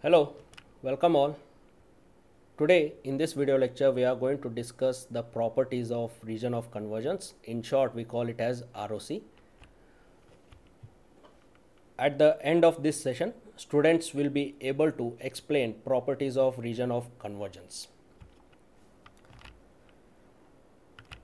Hello, welcome all. Today in this video lecture we are going to discuss the properties of region of convergence. In short we call it as ROC. At the end of this session students will be able to explain properties of region of convergence.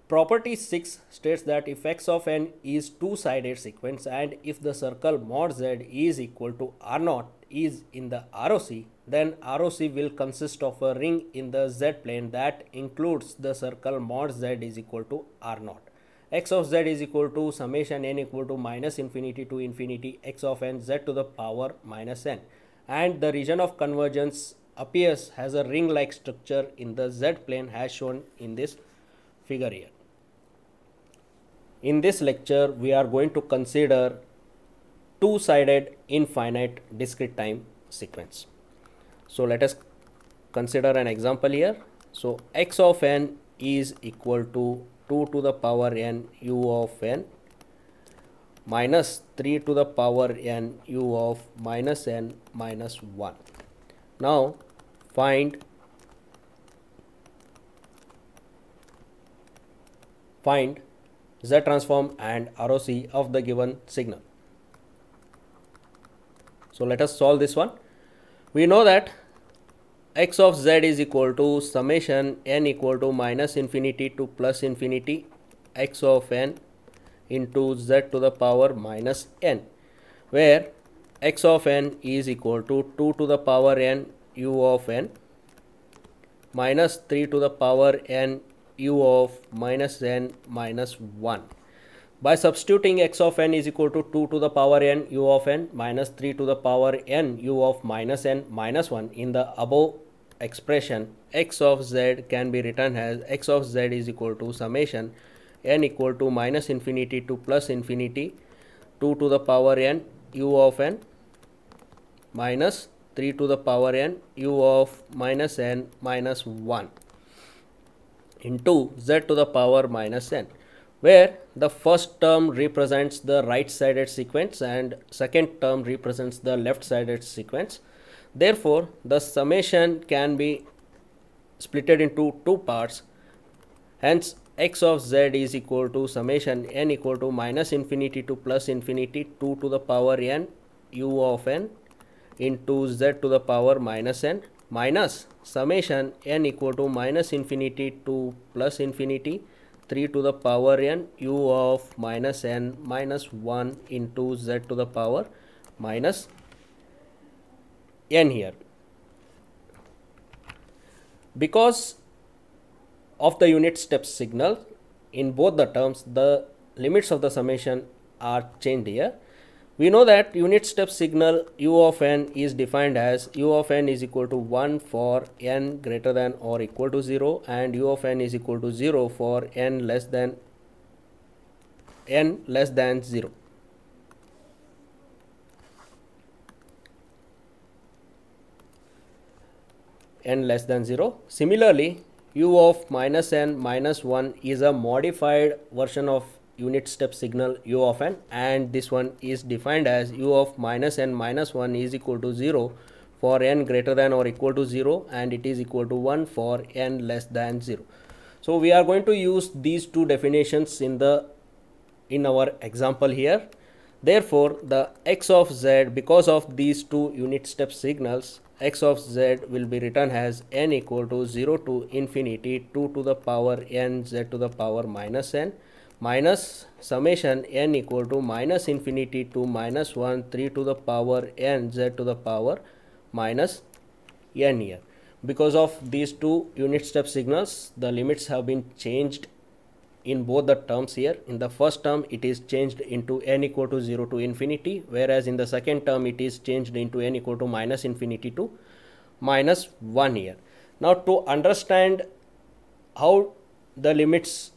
Property 6 states that if x of n is two-sided sequence and if the circle mod z is equal to r0 is in the ROC, then ROC will consist of a ring in the z plane that includes the circle mod z is equal to r naught. x of z is equal to summation n equal to minus infinity to infinity x of n z to the power minus n. And the region of convergence appears as a ring-like structure in the z plane as shown in this figure here. In this lecture, we are going to consider two-sided infinite discrete time sequence. So let us consider an example here. So x of n is equal to 2 to the power n u of n minus 3 to the power n u of minus n minus 1. Now find find Z transform and ROC of the given signal. So let us solve this one. We know that x of z is equal to summation n equal to minus infinity to plus infinity x of n into z to the power minus n where x of n is equal to 2 to the power n u of n minus 3 to the power n u of minus n minus 1. By substituting x of n is equal to 2 to the power n u of n minus 3 to the power n u of minus n minus 1 in the above expression x of z can be written as x of z is equal to summation n equal to minus infinity to plus infinity 2 to the power n u of n minus 3 to the power n u of minus n minus 1 into z to the power minus n where the first term represents the right sided sequence and second term represents the left sided sequence. Therefore, the summation can be splitted into two parts. Hence, x of z is equal to summation n equal to minus infinity to plus infinity 2 to the power n u of n into z to the power minus n minus summation n equal to minus infinity to plus infinity 3 to the power n u of minus n minus 1 into z to the power minus n here. Because of the unit step signal in both the terms the limits of the summation are changed here we know that unit step signal u of n is defined as u of n is equal to 1 for n greater than or equal to 0 and u of n is equal to 0 for n less than n less than 0. n less than 0. Similarly, u of minus n minus 1 is a modified version of unit step signal u of n and this one is defined as u of minus n minus 1 is equal to 0 for n greater than or equal to 0 and it is equal to 1 for n less than 0. So we are going to use these two definitions in the in our example here. Therefore, the x of z because of these two unit step signals x of z will be written as n equal to 0 to infinity 2 to the power n z to the power minus n minus summation n equal to minus infinity to minus 1 3 to the power n z to the power minus n here. Because of these two unit step signals the limits have been changed in both the terms here. In the first term it is changed into n equal to 0 to infinity whereas in the second term it is changed into n equal to minus infinity to minus 1 here. Now to understand how the limits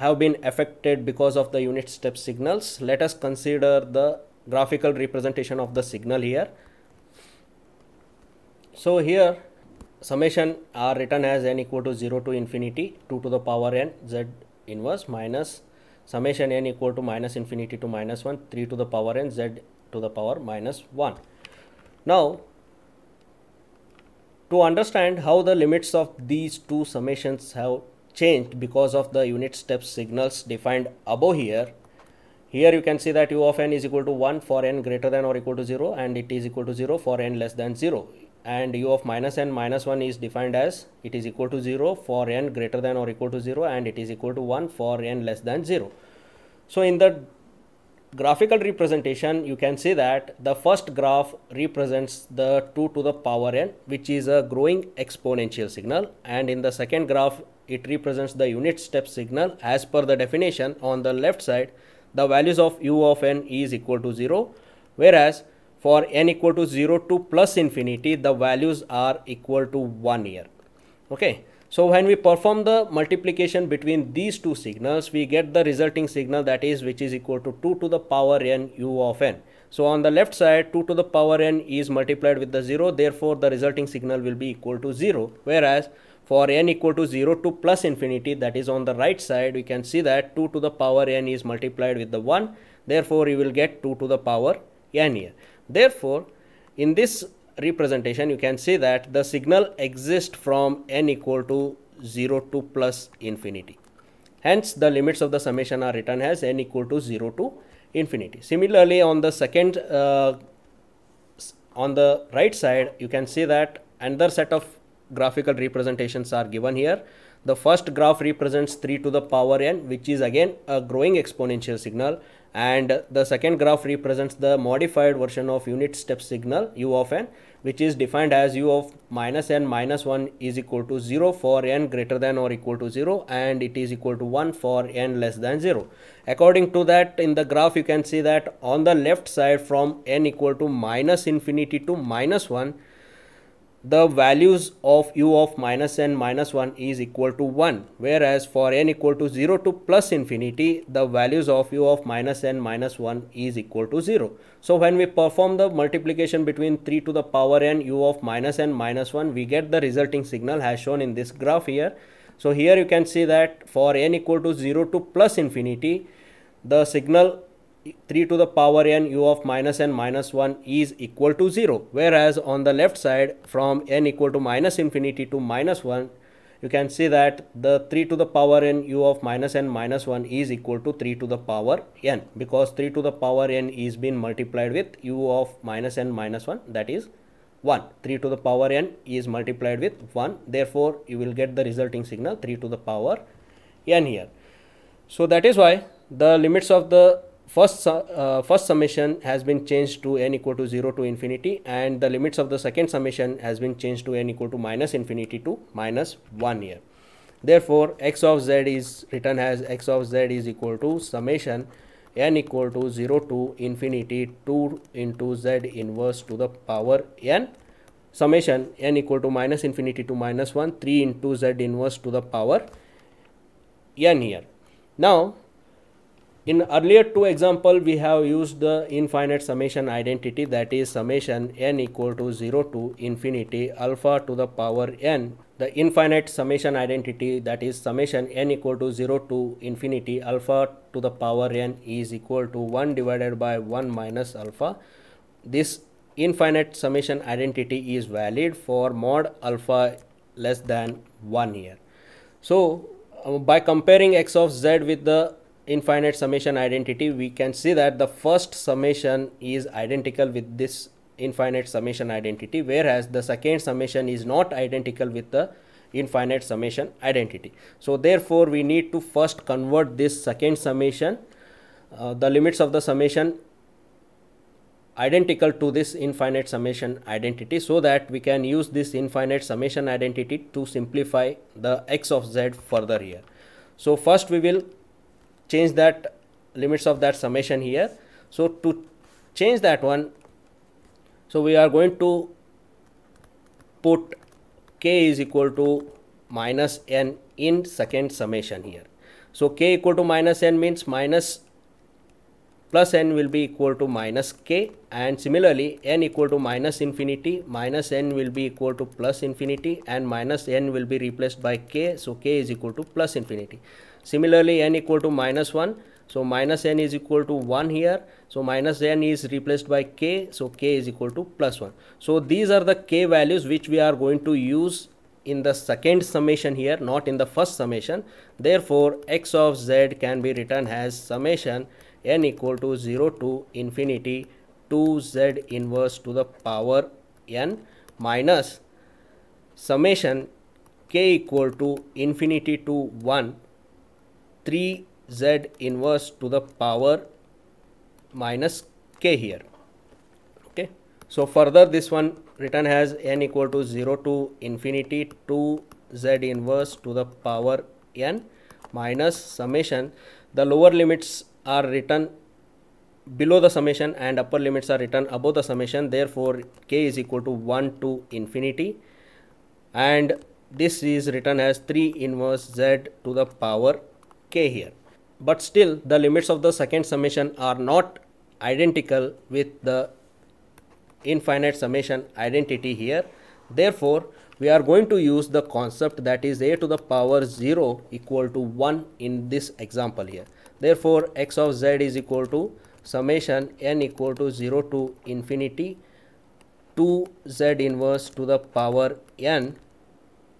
have been affected because of the unit step signals. Let us consider the graphical representation of the signal here. So here summation are written as n equal to 0 to infinity 2 to the power n z inverse minus summation n equal to minus infinity to minus 1 3 to the power n z to the power minus 1. Now to understand how the limits of these two summations have changed because of the unit step signals defined above here. Here you can see that u of n is equal to 1 for n greater than or equal to 0 and it is equal to 0 for n less than 0 and u of minus n minus 1 is defined as it is equal to 0 for n greater than or equal to 0 and it is equal to 1 for n less than 0. So in the graphical representation you can see that the first graph represents the 2 to the power n which is a growing exponential signal. And in the second graph it represents the unit step signal as per the definition on the left side. The values of u of n is equal to 0 whereas for n equal to 0 to plus infinity the values are equal to 1 here okay. So when we perform the multiplication between these two signals we get the resulting signal that is which is equal to 2 to the power n u of n. So on the left side 2 to the power n is multiplied with the 0 therefore the resulting signal will be equal to 0 whereas for n equal to 0 to plus infinity that is on the right side we can see that 2 to the power n is multiplied with the 1 therefore you will get 2 to the power n here. Therefore in this representation you can see that the signal exists from n equal to 0 to plus infinity. Hence the limits of the summation are written as n equal to 0 to infinity. Similarly on the second uh, on the right side you can see that another set of graphical representations are given here. The first graph represents 3 to the power n which is again a growing exponential signal and the second graph represents the modified version of unit step signal u of n which is defined as u of minus n minus 1 is equal to 0 for n greater than or equal to 0 and it is equal to 1 for n less than 0. According to that in the graph you can see that on the left side from n equal to minus infinity to minus 1 the values of u of minus n minus 1 is equal to 1 whereas for n equal to 0 to plus infinity the values of u of minus n minus 1 is equal to 0. So when we perform the multiplication between 3 to the power n u of minus n minus 1 we get the resulting signal as shown in this graph here. So here you can see that for n equal to 0 to plus infinity the signal 3 to the power n u of minus n minus 1 is equal to 0 whereas on the left side from n equal to minus infinity to minus 1 you can see that the 3 to the power n u of minus n minus 1 is equal to 3 to the power n. Because 3 to the power n is being multiplied with u of minus n minus 1 that is 1 3 to the power n is multiplied with 1 therefore you will get the resulting signal 3 to the power n here. So that is why the limits of the first uh, first summation has been changed to n equal to 0 to infinity and the limits of the second summation has been changed to n equal to minus infinity to minus 1 here. Therefore x of z is written as x of z is equal to summation n equal to 0 to infinity 2 into z inverse to the power n. Summation n equal to minus infinity to minus 1 3 into z inverse to the power n here. Now in earlier two example, we have used the infinite summation identity that is summation n equal to 0 to infinity alpha to the power n. The infinite summation identity that is summation n equal to 0 to infinity alpha to the power n is equal to 1 divided by 1 minus alpha. This infinite summation identity is valid for mod alpha less than 1 here. So, uh, by comparing x of z with the infinite summation identity we can see that the first summation is identical with this infinite summation identity whereas the second summation is not identical with the infinite summation identity. So therefore we need to first convert this second summation uh, the limits of the summation identical to this infinite summation identity so that we can use this infinite summation identity to simplify the x of z further here. So first we will change that limits of that summation here. So to change that one so we are going to put k is equal to minus n in second summation here. So k equal to minus n means minus plus n will be equal to minus k and similarly n equal to minus infinity minus n will be equal to plus infinity and minus n will be replaced by k. So k is equal to plus infinity Similarly, n equal to minus 1. so minus n is equal to 1 here. So minus n is replaced by k. So k is equal to plus 1 so these are the k values which we are going to use in the second summation here not in the first summation. Therefore x of z can be written as summation n equal to 0 to infinity 2z inverse to the power n minus summation k equal to infinity to 1 3z inverse to the power minus k here. Okay. So further this one written as n equal to 0 to infinity 2 z inverse to the power n minus summation. The lower limits are written below the summation and upper limits are written above the summation. Therefore k is equal to 1 to infinity. And this is written as 3 inverse z to the power k here. But still the limits of the second summation are not identical with the infinite summation identity here. Therefore we are going to use the concept that is a to the power 0 equal to 1 in this example here. Therefore x of z is equal to summation n equal to 0 to infinity 2 z inverse to the power n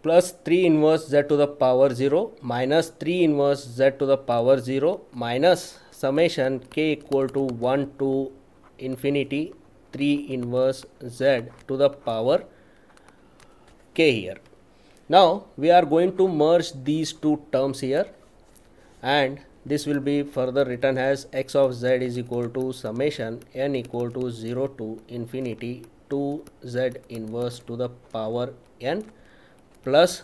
plus 3 inverse z to the power 0 minus 3 inverse z to the power 0 minus summation k equal to 1 to infinity 3 inverse z to the power k here. Now we are going to merge these two terms here and this will be further written as x of z is equal to summation n equal to 0 to infinity 2 z inverse to the power n plus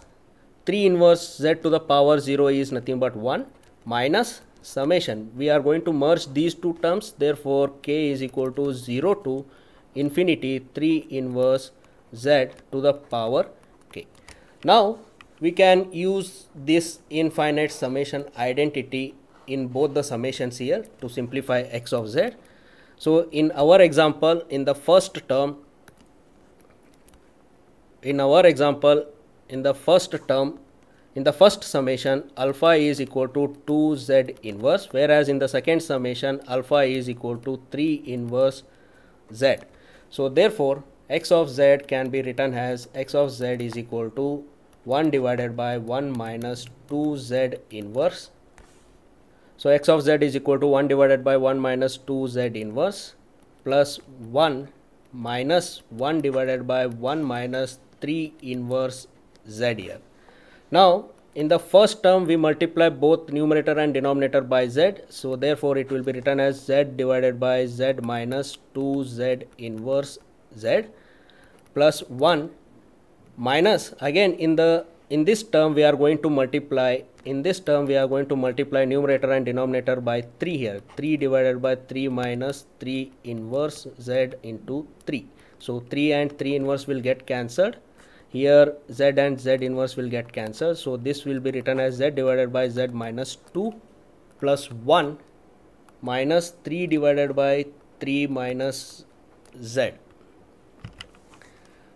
3 inverse z to the power 0 is nothing but 1 minus summation. We are going to merge these two terms therefore k is equal to 0 to infinity 3 inverse z to the power k. Now we can use this infinite summation identity in both the summations here to simplify x of z. So in our example in the first term in our example in the first term in the first summation alpha is equal to 2z inverse whereas in the second summation alpha is equal to 3 inverse z. So therefore x of z can be written as x of z is equal to 1 divided by 1 minus 2z inverse. So x of z is equal to 1 divided by 1 minus 2z inverse plus 1 minus 1 divided by 1 minus 3 inverse z here. Now in the first term we multiply both numerator and denominator by z. So therefore it will be written as z divided by z minus 2z inverse z plus 1 minus again in the in this term we are going to multiply in this term we are going to multiply numerator and denominator by 3 here. 3 divided by 3 minus 3 inverse z into 3 so 3 and 3 inverse will get cancelled here z and z inverse will get cancelled. So this will be written as z divided by z minus 2 plus 1 minus 3 divided by 3 minus z.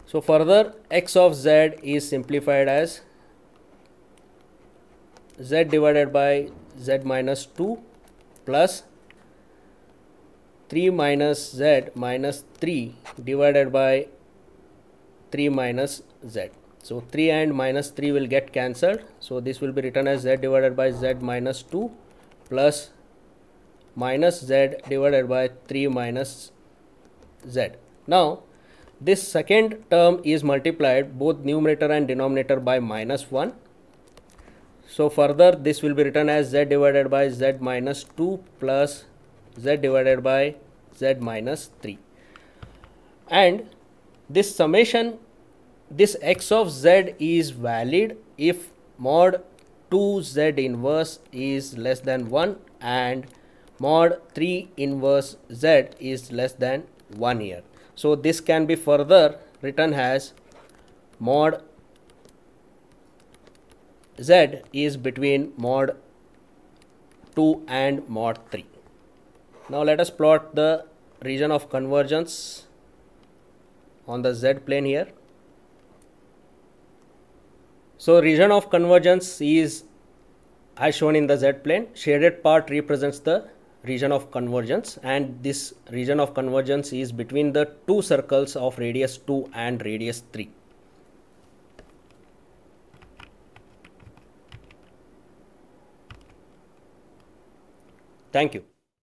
So further x of z is simplified as z divided by z minus 2 plus 3 minus z minus 3 divided by 3 minus z. So 3 and minus 3 will get cancelled. So this will be written as z divided by z minus 2 plus minus z divided by 3 minus z. Now this second term is multiplied both numerator and denominator by minus 1. So further this will be written as z divided by z minus 2 plus z divided by z minus 3 and this summation this x of z is valid if mod 2z inverse is less than 1 and mod 3 inverse z is less than 1 here. So this can be further written as mod z is between mod 2 and mod 3. Now let us plot the region of convergence on the z plane here. So region of convergence is as shown in the z plane. Shaded part represents the region of convergence and this region of convergence is between the two circles of radius 2 and radius 3 thank you